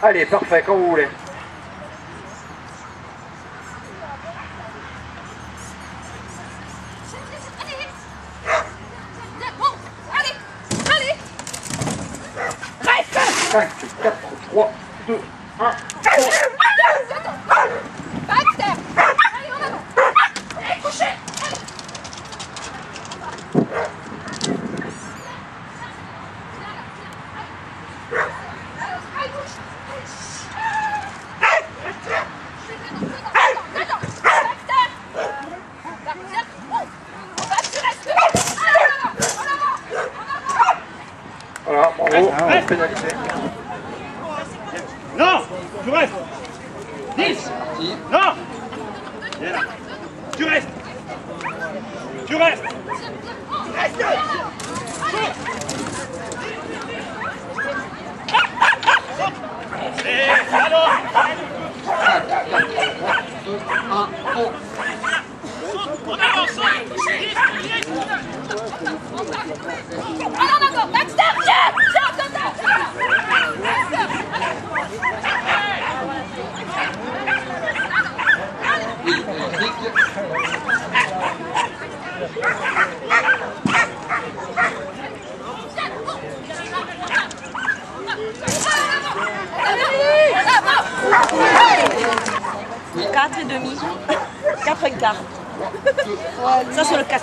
Allez, parfait, quand vous voulez. Allez, allez, allez. 5, 4, 3, 2, 1, 3. Reste. pénalité. Non Tu restes. 10 Non. Tu restes. Tu restes. Reste. Et alors Saute En 4 et demi, 4 et quart. Ça c'est le casse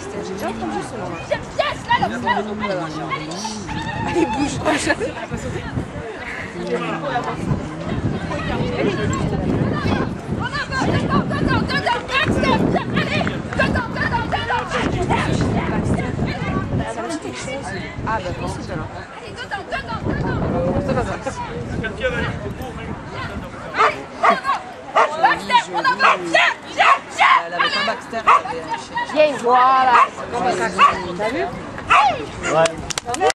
J'ai déjà entendu ce nom. Allez, bouge. Ah, bah, possible alors. Elle avait pas Baxter, elle avait un chien. Viens, voilà. T'as vu?